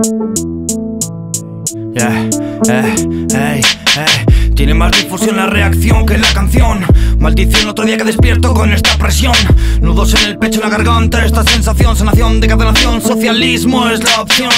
Eh, eh, Tiene más difusión la reacción que la canción. Maldición, otro día que despierto con esta presión. Nudos en el pecho, en la garganta, esta sensación, sanación, decadenación, socialismo es la opción.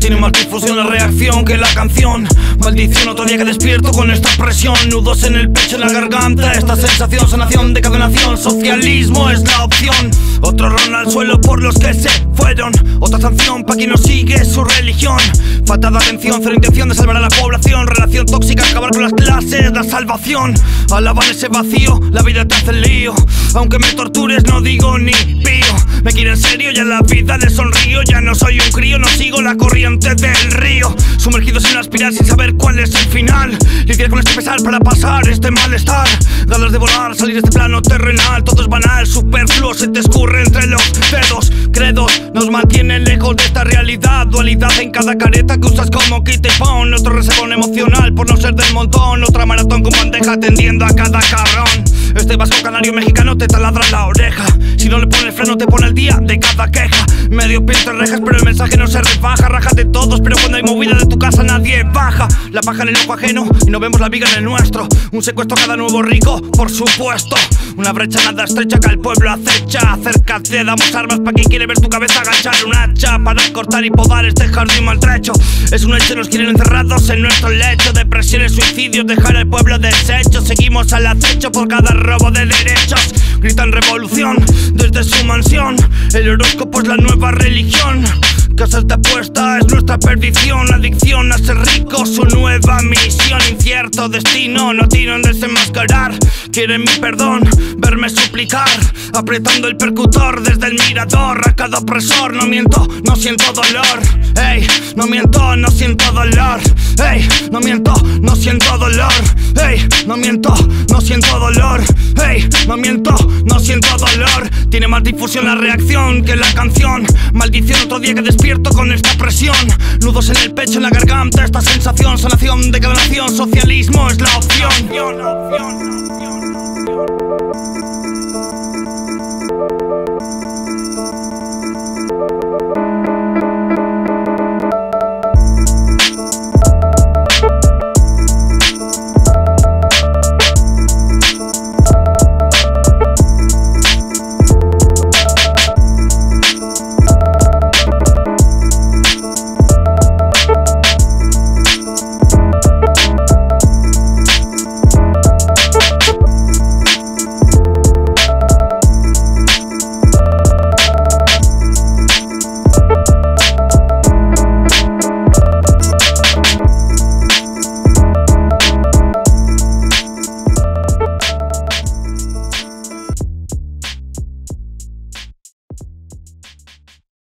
Tiene más difusión la reacción que la canción. Maldición, otro día que despierto con esta presión. Nudos en el pecho, en la garganta, esta sensación, sanación, decadenación, socialismo es la opción. Otro ron al suelo por los que se fueron. Otra sanción para quien no sigue su religión. Falta de atención, cero intención de salvar a la población. Relación tóxica, acabar con las clases, la salvación. Alabar ese vacío, la vida te hace lío. Aunque me tortures, no digo ni pío. Me quiere en serio, ya la vida le sonrío. Ya no soy un crío, no sigo la corriente del río. Sumergidos en la espiral sin saber cuál es el final. Lidiar con este pesar para pasar este malestar. Ganas de volar, salir de este plano terrenal. Todo es banal, superfluo, se te escurre entre los dedos. Credos nos mantienen lejos de esta realidad. Dualidad en cada careta que usas como kit phone. Otro reservón emocional por no ser del montón. Otra maratón con bandeja atendiendo a cada cabrón. Este vasco canario mexicano te taladra la oreja. No le pones freno, te pone el día de cada queja. Medio pinto rejas, pero el mensaje no se rebaja. Rájate todos, pero cuando hay movida de tu casa nadie baja. La paja en el ojo ajeno y no vemos la viga en el nuestro. Un secuestro cada nuevo rico, por supuesto. Una brecha nada estrecha que al pueblo acecha. Acércate, damos armas para quien quiere ver tu cabeza agachar. Un hacha para cortar y podar este jardín maltrecho. Es un hecho, nos quieren encerrados en nuestro lecho. Depresiones, suicidios, dejar al pueblo deshecho. Seguimos al acecho por cada robo de derechos. Gritan revolución desde su mansión. El horóscopo es la nueva religión. Casas de apuesta es nuestra perdición. Adicción a ser rico, su nueva misión. Incierto destino, no tienen desenmascarar. Quieren mi perdón, verme suplicar. Apretando el percutor desde el mirador. A cada opresor, no miento, no siento dolor. Ey, no miento, no siento dolor. Ey, no miento, no siento dolor. Ey, no miento, no siento dolor. Ey, no miento, no siento dolor. Tiene más difusión la reacción que la canción. Maldición otro día que despierto con esta presión. Nudos en el pecho, en la garganta, esta sensación. Sanación de cada nación, socialismo es la opción.